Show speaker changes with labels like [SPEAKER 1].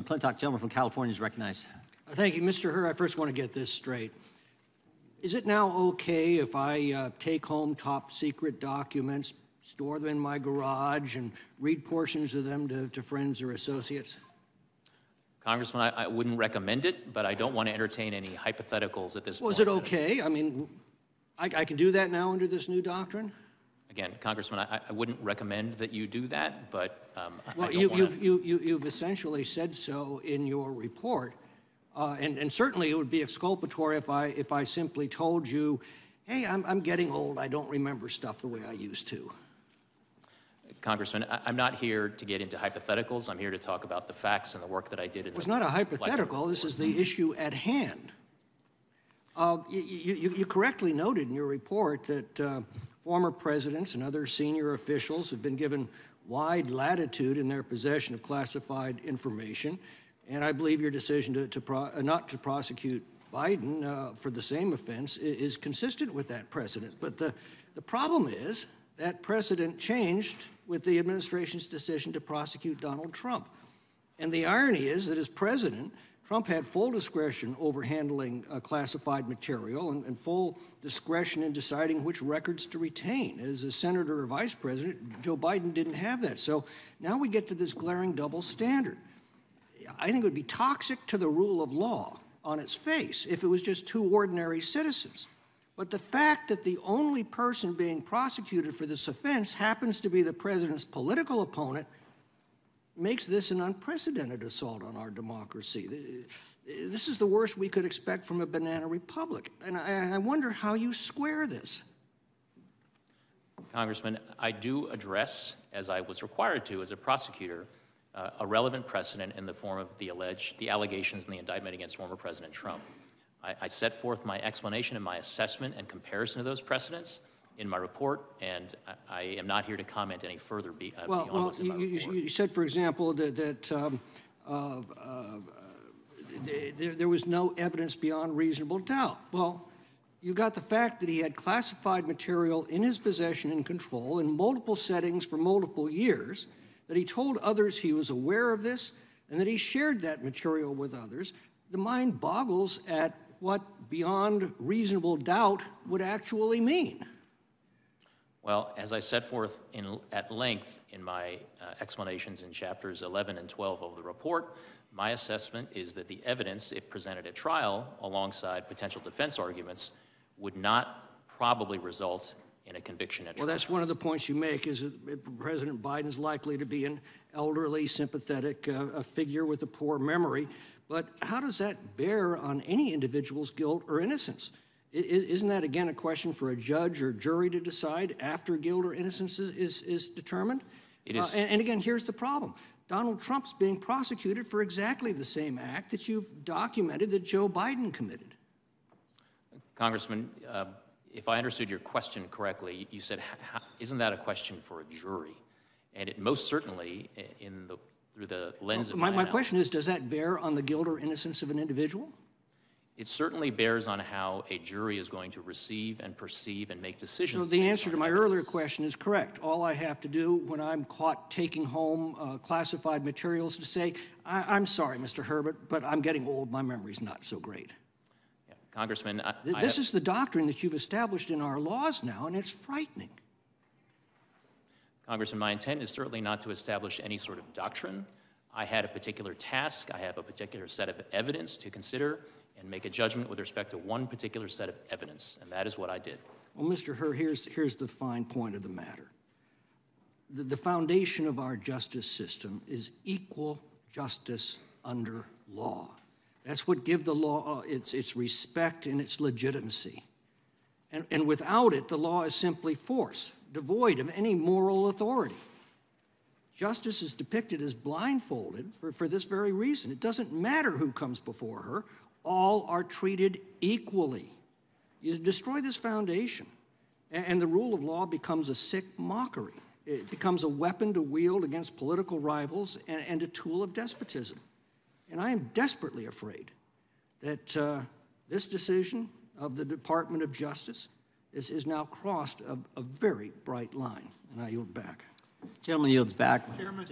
[SPEAKER 1] McClintock, gentleman from California, is recognized.
[SPEAKER 2] Thank you, Mr. Hur. I first want to get this straight. Is it now okay if I uh, take home top secret documents, store them in my garage, and read portions of them to, to friends or associates?
[SPEAKER 3] Congressman, I, I wouldn't recommend it, but I don't want to entertain any hypotheticals at this
[SPEAKER 2] Was
[SPEAKER 3] point.
[SPEAKER 2] Was it okay? I mean, I, I can do that now under this new doctrine?
[SPEAKER 3] Again, Congressman, I, I wouldn't recommend that you do that, but um, I- I
[SPEAKER 2] Well,
[SPEAKER 3] don't
[SPEAKER 2] you,
[SPEAKER 3] want
[SPEAKER 2] you've, you, you, you've essentially said so in your report. Uh, and, and certainly it would be exculpatory if I, if I simply told you, hey, I'm, I'm getting old, I don't remember stuff the way I used to.
[SPEAKER 3] Congressman, I, I'm not here to get into hypotheticals. I'm here to talk about the facts and the work that I did in
[SPEAKER 2] It was
[SPEAKER 3] the
[SPEAKER 2] not a hypothetical, this is the issue at hand. Uh, you, you, you correctly noted in your report that uh, former presidents and other senior officials have been given wide latitude in their possession of classified information, and I believe your decision to, to pro, uh, not to prosecute Biden uh, for the same offense i- is consistent with that precedent. But the, the problem is that precedent changed with the administration's decision to prosecute Donald Trump. And the irony is that as president, Trump had full discretion over handling uh, classified material and, and full discretion in deciding which records to retain. As a senator or vice president, Joe Biden didn't have that. So now we get to this glaring double standard. I think it would be toxic to the rule of law on its face if it was just two ordinary citizens. But the fact that the only person being prosecuted for this offense happens to be the president's political opponent makes this an unprecedented assault on our democracy. This is the worst we could expect from a banana republic. And I, wonder how you square this.
[SPEAKER 3] Congressman, I do address, as I was required to as a prosecutor, uh, a relevant precedent in the form of the alleged, the allegations in the indictment against former President Trump. I, I set forth my explanation and my assessment and comparison of those precedents in my report, and I, I am not here to comment any further be, uh,
[SPEAKER 2] Well,
[SPEAKER 3] beyond
[SPEAKER 2] well
[SPEAKER 3] what's in
[SPEAKER 2] you,
[SPEAKER 3] my
[SPEAKER 2] you,
[SPEAKER 3] report.
[SPEAKER 2] you said, for example, that, that um, uh, uh, there, there was no evidence beyond reasonable doubt. Well, you got the fact that he had classified material in his possession and control in multiple settings for multiple years, that he told others he was aware of this, and that he shared that material with others. The mind boggles at what beyond reasonable doubt would actually mean.
[SPEAKER 3] Well, as I set forth in, at length in my uh, explanations in chapters 11 and 12 of the report, my assessment is that the evidence, if presented at trial alongside potential defense arguments, would not probably result in a conviction at
[SPEAKER 2] Well,
[SPEAKER 3] trial.
[SPEAKER 2] that's one of the points you make, is that President Biden's likely to be an elderly, sympathetic uh, a figure with a poor memory. But how does that bear on any individual's guilt or innocence? Isn't that, again, a question for a judge or jury to decide after guilt or innocence is, is, is determined?
[SPEAKER 3] It
[SPEAKER 2] Uh, and, and again, here's the problem. Donald Trump's being prosecuted for exactly the same act that you've documented that Joe Biden committed.
[SPEAKER 3] Congressman, uh, if I understood your question correctly, you said, "H- how- isn't that a question for a jury? And it most certainly, in the, through the lens of
[SPEAKER 2] my,
[SPEAKER 3] my
[SPEAKER 2] question is, does that bear on the guilt or innocence of an individual?
[SPEAKER 3] It certainly bears on how a jury is going to receive and perceive and make decisions.
[SPEAKER 2] So the answer to my
[SPEAKER 3] evidence.
[SPEAKER 2] earlier question is correct. All I have to do when I'm caught taking home uh, classified materials to say, I- I'm sorry, Mr. Herbert, but I'm getting old. My memory's not so great.
[SPEAKER 3] Yeah. Congressman, I,
[SPEAKER 2] Th- This
[SPEAKER 3] have-
[SPEAKER 2] is the doctrine that you've established in our laws now, and it's frightening.
[SPEAKER 3] Congressman, my intent is certainly not to establish any sort of doctrine. I had a particular task, I have a particular set of evidence to consider and make a judgment with respect to one particular set of evidence, and that is what I did.
[SPEAKER 2] Well, Mr. Hur, here's, here's the fine point of the matter. The, the foundation of our justice system is equal justice under law. That's what give the law uh, its, its respect and its legitimacy. And, and without it, the law is simply force, devoid of any moral authority. Justice is depicted as blindfolded for, for this very reason. It doesn't matter who comes before her, all are treated equally. You destroy this foundation, and the rule of law becomes a sick mockery. It becomes a weapon to wield against political rivals and, and a tool of despotism. And I am desperately afraid that uh, this decision of the Department of Justice is, is now crossed a, a very bright line. And I yield back.
[SPEAKER 1] Gentleman yields back.
[SPEAKER 4] Chairman,